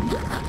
Yeah.